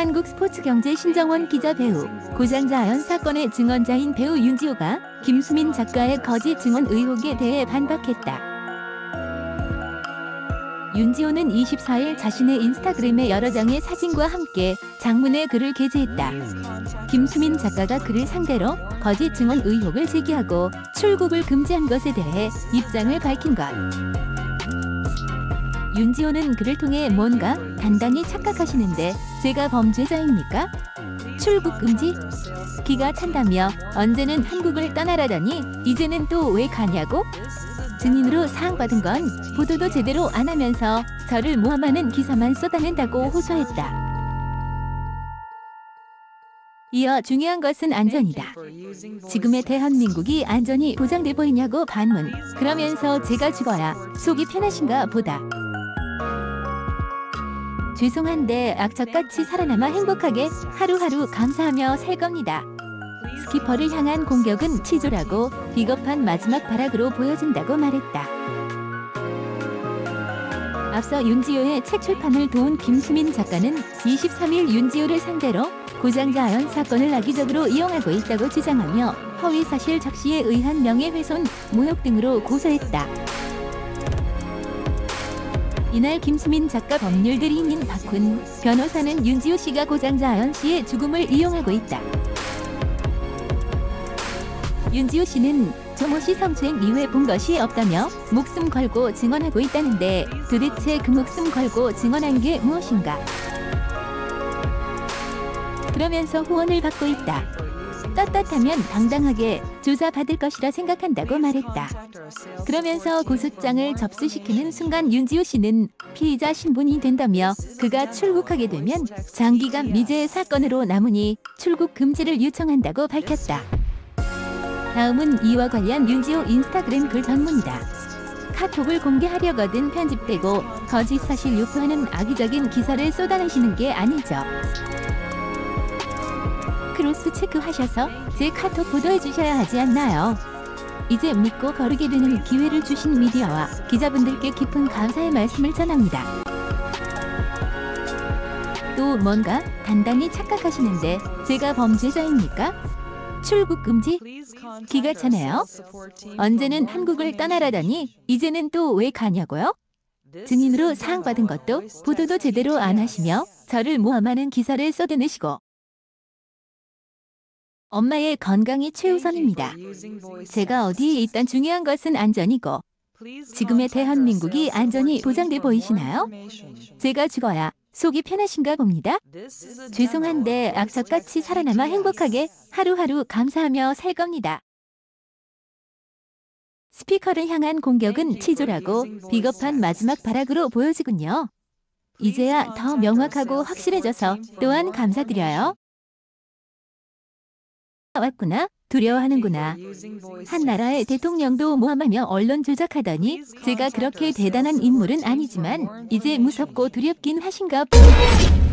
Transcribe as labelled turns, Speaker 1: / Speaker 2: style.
Speaker 1: 한국 스포츠경제 신정원 기자 배우 고장자연 사건의 증언자인 배우 윤지호가 김수민 작가의 거짓 증언 의혹에 대해 반박했다. 윤지호는 24일 자신의 인스타그램에 여러 장의 사진과 함께 장문의 글을 게재했다. 김수민 작가가 그를 상대로 거짓 증언 의혹을 제기하고 출국을 금지한 것에 대해 입장을 밝힌 것. 윤지호는 그를 통해 뭔가 단단히 착각하시는데 제가 범죄자입니까? 출국 금지? 기가 찬다며 언제는 한국을 떠나라더니 이제는 또 왜 가냐고? 증인으로 사항받은 건 보도도 제대로 안 하면서 저를 모함하는 기사만 쏟아낸다고 호소했다. 이어 중요한 것은 안전이다. 지금의 대한민국이 안전이 보장돼 보이냐고 반문. 그러면서 제가 죽어야 속이 편하신가 보다. 죄송한데 악착같이 살아남아 행복하게 하루하루 감사하며 살 겁니다. 스키퍼를 향한 공격은 치졸하고 비겁한 마지막 발악으로 보여진다고 말했다. 앞서 윤지호의 책 출판을 도운 김수민 작가는 23일 윤지호를 상대로 고장자연 사건을 악의적으로 이용하고 있다고 주장하며 허위사실 적시에 의한 명예훼손, 모욕 등으로 고소했다. 이날 김수민 작가 법률 대리인인 박훈 변호사는 윤지호 씨가 고장자연 씨의 죽음을 이용하고 있다. 윤지호 씨는 정호 씨 성추행 이후에 본 것이 없다며 목숨 걸고 증언하고 있다는데 도대체 그 목숨 걸고 증언한 게 무엇인가? 그러면서 후원을 받고 있다. 떳떳하면 당당하게 조사받을 것이라 생각한다고 말했다. 그러면서 고소장을 접수시키는 순간 윤지호 씨는 피의자 신분이 된다며 그가 출국하게 되면 장기간 미제 사건으로 남으니 출국 금지를 요청한다고 밝혔다. 다음은 이와 관련 윤지호 인스타그램 글 전문이다. 카톡을 공개하려거든 편집되고 거짓 사실 유포하는 악의적인 기사를 쏟아내시는 게 아니죠. 크로스 체크하셔서 제 카톡 보도해 주셔야 하지 않나요? 이제 믿고 거르게 되는 기회를 주신 미디어와 기자분들께 깊은 감사의 말씀을 전합니다. 또 뭔가 단단히 착각하시는데 제가 범죄자입니까? 출국 금지? 기가 차네요. 언제는 한국을 떠나라더니 이제는 또 왜 가냐고요? 증인으로 사항받은 것도 보도도 제대로 안 하시며 저를 모함하는 기사를 쏟아내시고 엄마의 건강이 최우선입니다. 제가 어디에 있던 중요한 것은 안전이고 지금의 대한민국이 안전이 보장돼 보이시나요? 제가 죽어야 속이 편하신가 봅니다. 죄송한데 악착같이 살아남아 행복하게 하루하루 감사하며 살 겁니다. 스피커를 향한 공격은 치졸하고 비겁한 마지막 발악으로 보여지군요. 이제야 더 명확하고 확실해져서 또한 감사드려요. 왔구나. 두려워하는구나. 한 나라의 대통령도 모함하며 언론 조작하더니 제가 그렇게 대단한 인물은 아니지만 이제 무섭고 두렵긴 하신가 봅니다.